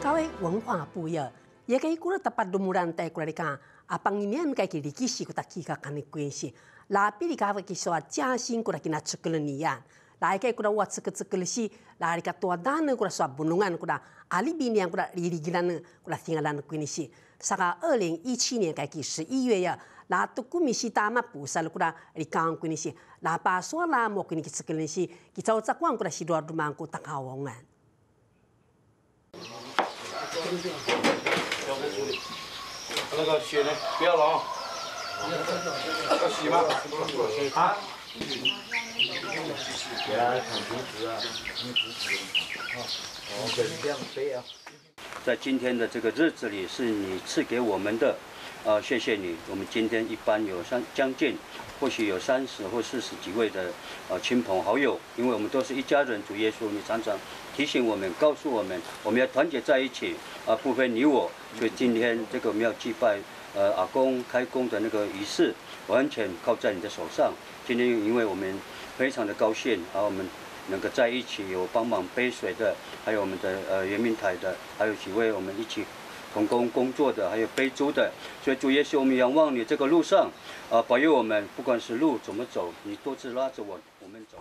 各位文化部友，也可以过了大把路木兰带过来讲，啊，帮你们该给历史个大几个跟你关系，拉比你家伙给说嘉兴过来给那出个了你呀，拉一个过来我这个这个是，拉一个多单呢过来说不弄安过来，阿里比年过来里里给咱呢过来听阿咱的关系，啥个二零一七年该给十一月呀，拉都古米西大马布萨了过来里讲关系，把，那个血呢？不要了啊！要洗吗？啊？给他看图纸啊，看图纸。哦，可以啊。在今天的这个日子里，是你赐给我们的，啊，谢谢你。我们今天一般有三将近，或许有三十或四十几位的，呃，亲朋好友，因为我们都是一家人。主耶稣，你常常提醒我们，告诉我们，我们要团结在一起，啊，不分你我。所以今天这个我们要祭拜，呃，阿公开工的那个仪式，完全靠在你的手上。今天因为我们非常的高兴，而我们。能够在一起有帮忙背水的，还有我们的呃圆明台的，还有几位我们一起同工工作的，还有背猪的。所以主耶稣，我们仰望你这个路上，啊，保佑我们，不管是路怎么走，你多次拉着我，我们走。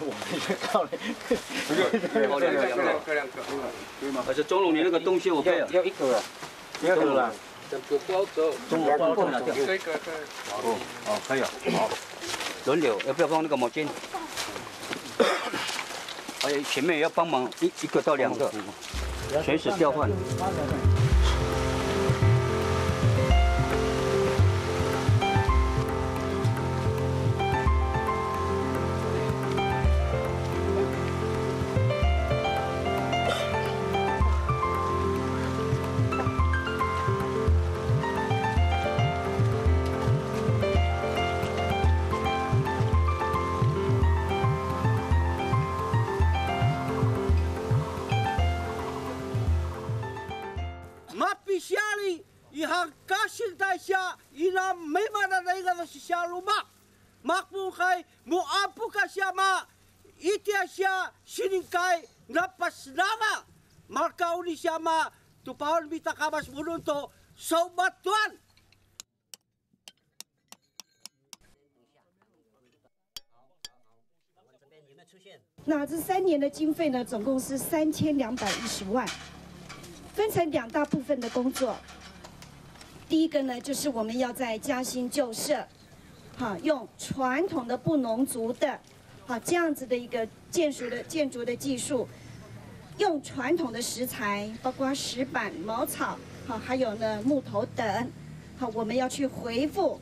我们也靠了。不用，两个，两个，两个，可以吗？而且钟龙，你那个东西我背了。要一个啊，一个了。这个不好走。中午放放哪掉？这个，这哦，哦，可以啊。好，轮流，要不要放那个毛巾？还有前面也要帮忙一一个到两个，随时调换。开下马，一天下心灵开，那不是那个，马高你下马，tu pahon minta kawas bunun to sobat tuan. 那这三年的经费呢，总共是三千两百一十万，分成两大部分的工作。第一个呢，就是我们要在嘉兴旧社，哈，用传统的布农族的，啊这样子的一个建筑的建筑的技术，用传统的石材，包括石板、茅草，好，还有呢木头等，好，我们要去回复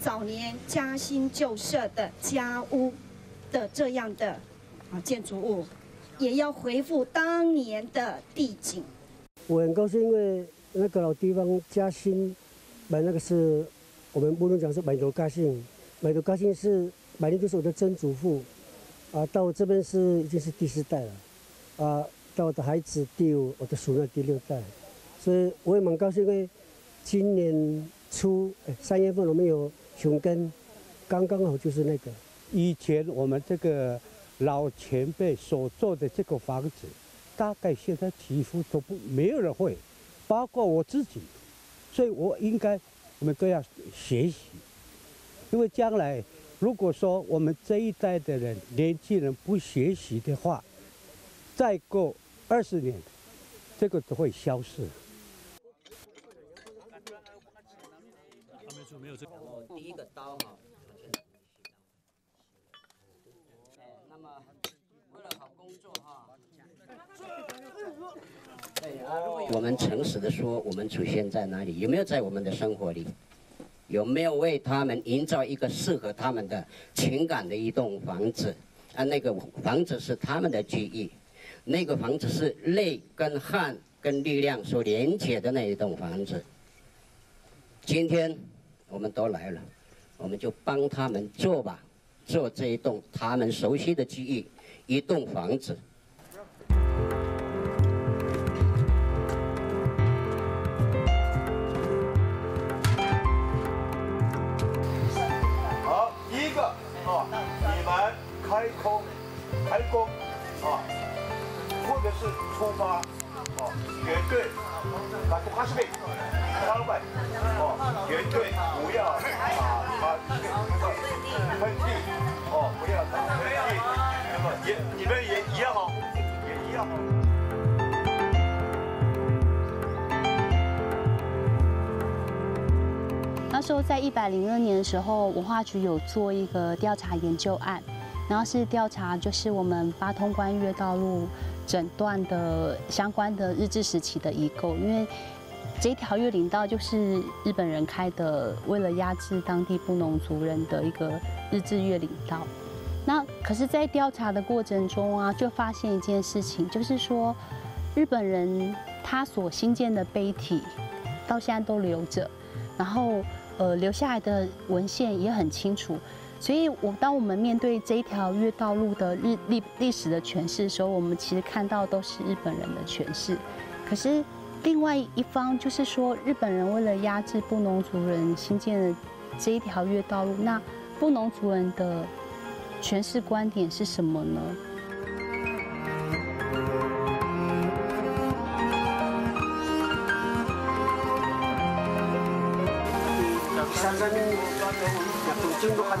早年嘉兴旧社的家屋的这样的啊建筑物，也要回复当年的地景。我很高兴，因为那个老地方嘉兴，买那个是我们不能讲是买头嘉兴，买头嘉兴是买的就是我的曾祖父，啊，到我这边是已经是第四代了，啊，到我的孩子第五，我的孙子第六代，所以我也蛮高兴，因为今年初哎三月份我们有熊根，刚刚好就是那个。以前我们这个老前辈所做的这个房子，大概现在几乎都不没有人会，包括我自己，所以我应该我们都要学习，因为将来如果说我们这一代的人年轻人不学习的话，再过二十年，这个都会消失。第一个刀哈。那么为了好工作哈。我们诚实的说，我们祖先在哪里？有没有在我们的生活里？有没有为他们营造一个适合他们的情感的一栋房子？啊，那个房子是他们的记忆，那个房子是泪跟汗跟力量所连接的那一栋房子。今天我们都来了，我们就帮他们做吧，做这一栋他们熟悉的记忆，一栋房子。那时候在一百零二年的时候，文化局有做一个调查研究案，然后是调查就是我们八通关越道路整段的相关的日治时期的遗构，因为这条越岭道就是日本人开的，为了压制当地布农族人的一个日治越岭道。那可是，在调查的过程中啊，就发现一件事情，就是说日本人他所新建的碑体到现在都留着，然后呃留下来的文献也很清楚。所以我当我们面对这一条越道路的日历历史的诠释的时候，我们其实看到都是日本人的诠释。可是另外一方就是说，日本人为了压制布农族人新建的这一条越道路，那布农族人的诠释观点是什么呢？sanganung nakunjung dito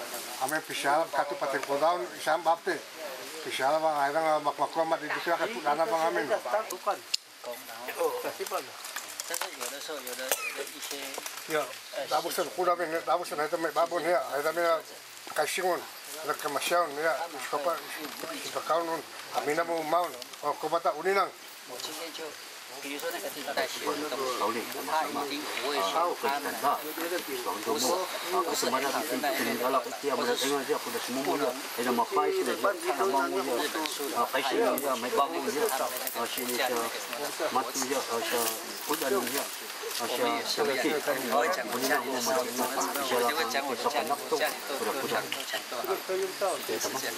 Ame पिशाल katu पते godown शाम बापते पिशाल बang ayang na makmakwa mat dito ka dana bang amin tukan kasipal kasi kuda men ya sa ito may babon niya ay dami na kasingon na kamasyaw niya kapag kapag amin maun uninang. 比如说那个地带写的东西，他已经不会说他们不是不是那个那个，或者是日本书的，他们写的这样的一个我们也是一样，我会讲我家里的事情，我就会讲我家里家里都都讲都讲多好，也是这样。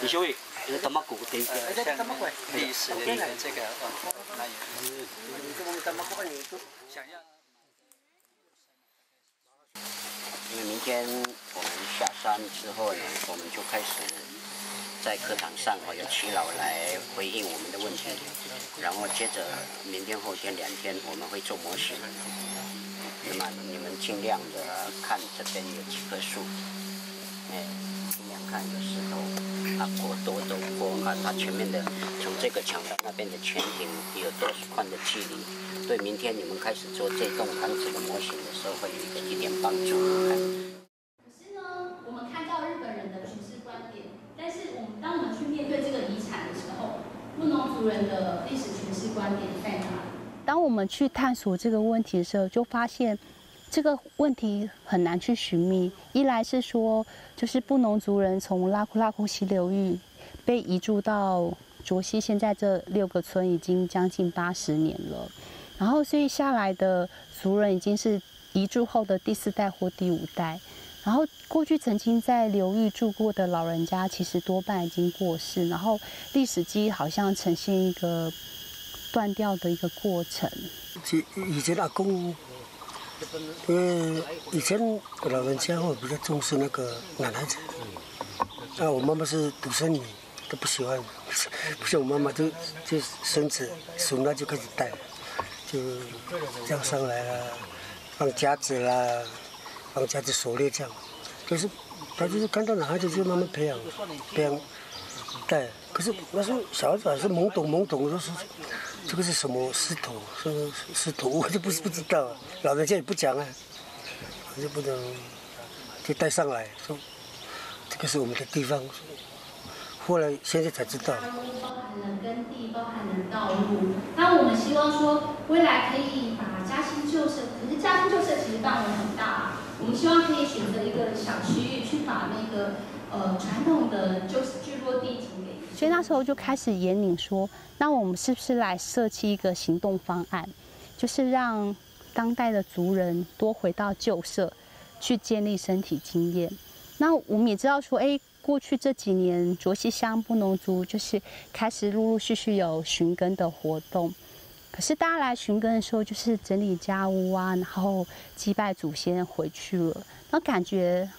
你修理，这他妈狗的，像历史的这个哦，那也想要。因为明天我们下山之后呢，我们就开始在课堂上哦，有耆老来回应我们的问题，然后接着明天后天两天我们会做模型。那么你们尽量的看这边有几棵树，哎，尽量看有石头啊，过多走过啊，它前面的从这个墙到那边的前庭有多宽的距离，对明天你们开始做这栋房子的模型的时候会有一个一点帮助。可是呢，我们看到日本人的诠释观点，但是我们当我们去面对这个遗产的时候，布农族人的历史诠释观点在哪里？当我们去探索这个问题的时候，就发现这个问题很难去寻觅。一来是说，就是布农族人从拉库拉库溪流域被移住到卓溪，现在这六个村已经将近八十年了。然后，所以下来的族人已经是移住后的第四代或第五代。然后，过去曾经在流域住过的老人家，其实多半已经过世。然后，历史记忆好像呈现一个断掉的一个过程。以以前阿公，因为以前老人家会比较重视那个男孩子，啊，我妈妈是独生女，都不喜欢，不像我妈妈就就孙子孙那就开始带，就这样上来了，放夹子啦，放夹子锁链这样，可是他就是看到男孩子就慢慢培养，培养带。可是那时候小孩子还是懵懂懵懂，说是这个是什么石头，是石头，我就不是不知道，老人家也不讲啊，我就不能就带上来说，这个是我们的地方。后来现在才知道。包含了耕地，包含了道路。那我们希望说，未来可以把嘉兴旧社，可是嘉兴旧社其实范围很大，我们希望可以选择一个小区域，去把那个呃传统的旧聚落地景给。所以那时候就开始引领说，那我们是不是来设计一个行动方案，就是让当代的族人多回到旧社，去建立身体经验。那我们也知道说，哎。过去这几年，卓溪乡布农族就是开始陆陆续续有寻根的活动。可是大家来寻根的时候，就是整理家屋啊，然后祭拜祖先回去了。那感觉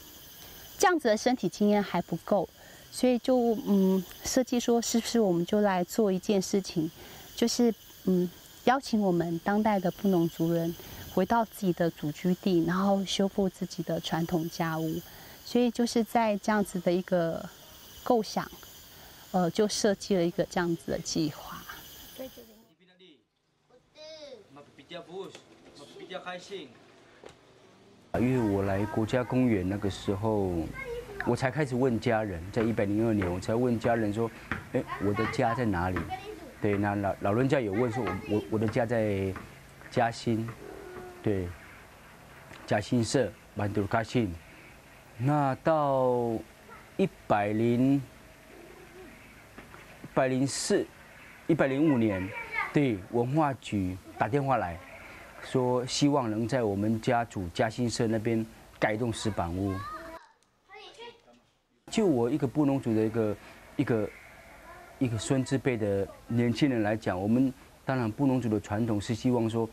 这样子的身体经验还不够，所以就嗯设计说，是不是我们就来做一件事情，就是嗯邀请我们当代的布农族人回到自己的祖居地，然后修复自己的传统家屋。所以就是在这样子的一个构想，呃，就设计了一个这样子的计划。因为我来国家公园那个时候，我才开始问家人，在一百零二年，我才问家人说：“哎，我的家在哪里？”对，那老老人家有问说：“我我我的家在嘉兴，对，嘉兴社，满都嘉兴。”那到一百零一百零四一百零五年，对文化局打电话来说，希望能在我们家主嘉兴社那边盖一栋石板屋。就我一个布农族的一个一个一个孙子辈的年轻人来讲，我们当然布农族的传统是希望说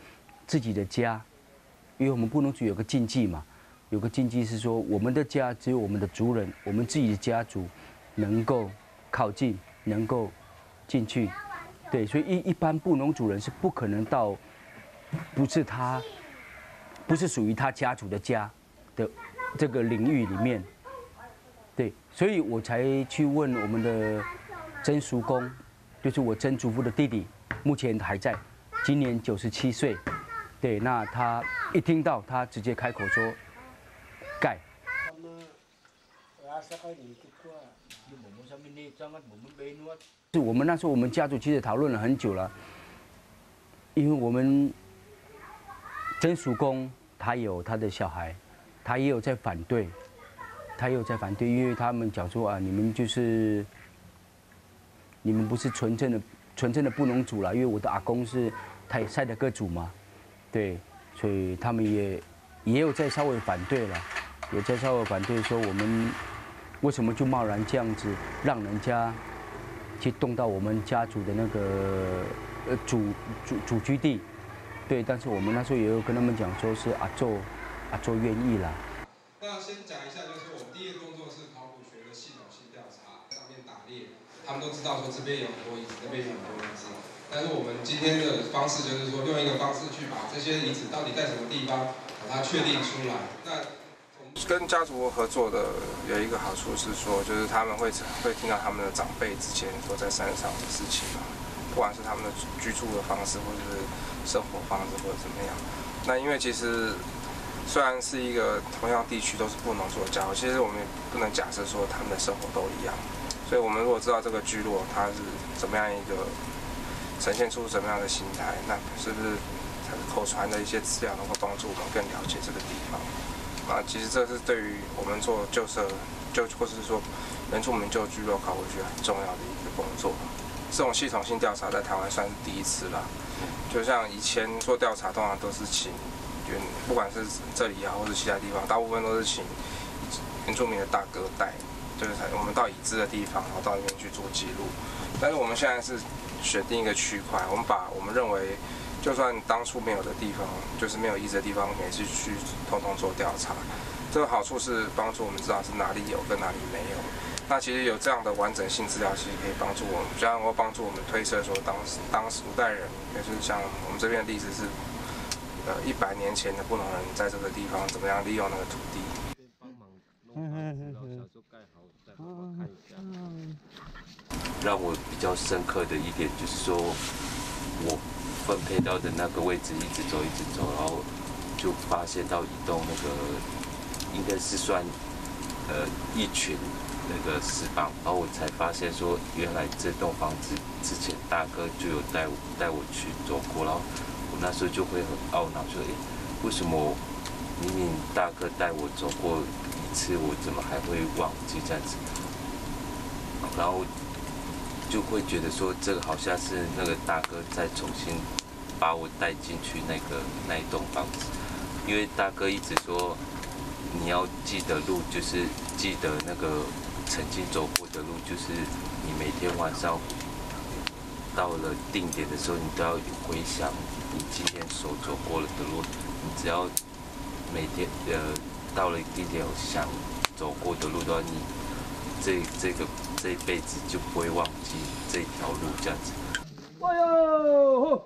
自己的家，因为我们布农族有个禁忌嘛。有个禁忌是说，我们的家只有我们的族人，我们自己的家族能够靠近，能够进去。对，所以一一般布农族人是不可能到，不是他，不是属于他家族的家的这个领域里面。所以我才去问我们的曾叔公，就是我曾祖父的弟弟，目前还在，今年九十七岁。对，那他一听到，他直接开口说。盖。是我们那时候，我们家族其实讨论了很久了，因为我们曾叔公他有他的小孩，他也有在反对，他又在反对，因为他们讲说啊，你们就是你们不是纯正的纯正的布农族了，因为我的阿公是泰赛的各族嘛，对，所以他们也也有在稍微反对了。也在稍微反对说，我们为什么就贸然这样子让人家去动到我们家族的那个呃主主主居地？对，但是我们那时候也有跟他们讲，说是阿周阿周愿意了。那先讲一下，就是我们第一个工作是考古学的系统性调查，上面打猎，他们都知道说这边有很多遗址，那边有很多遗址。但是我们今天的方式就是说，用一个方式去把这些遗址到底在什么地方，把它确定出来。那跟家族合作的有一个好处是说，就是他们会会听到他们的长辈之前都在山上的事情嘛，不管是他们的居住的方式，或者是生活方式，或者怎么样。那因为其实虽然是一个同样地区都是不能做家，其实我们也不能假设说他们的生活都一样。所以我们如果知道这个聚落它是怎么样一个呈现出什么样的形态，那是不是口传的一些资料能够帮助我们更了解这个地方？啊，其实这是对于我们做旧社、就或是说原住民旧居落考古学很重要的一个工作。这种系统性调查在台湾算是第一次了。就像以前做调查，通常都是请原，不管是这里啊，或者其他地方，大部分都是请原住民的大哥带，就是我们到已知的地方，然后到那边去做记录。但是我们现在是选定一个区块，我们把我们认为。就算当初没有的地方，就是没有遗址的地方，也是去通通做调查。这个好处是帮助我们知道是哪里有跟哪里没有。那其实有这样的完整性资料，其实可以帮助我们，这样能够帮助我们推测说，当时当时古代人，也就是像我们这边的例子是，呃，一百年前的不同人在这个地方怎么样利用那个土地。让我比较深刻的一点就是说，我分配到的那个位置一直走一直走，然后就发现到一栋那个应该是算呃一群那个石板，然后我才发现说，原来这栋房子之前大哥就有带我带我去走过，然后我那时候就会很懊恼，说，诶，为什么明明大哥带我走过一次，我怎么还会忘记这样子？然后就会觉得说，这个好像是那个大哥再重新把我带进去那个那一栋房子，因为大哥一直说你要记得路，就是记得那个曾经走过的路，就是你每天晚上到了定点的时候，你都要回想你今天所走过了的路，你只要每天呃到了定点想走过的路的话，你这这个这一辈子就不会忘记这条路这样子。哎呦！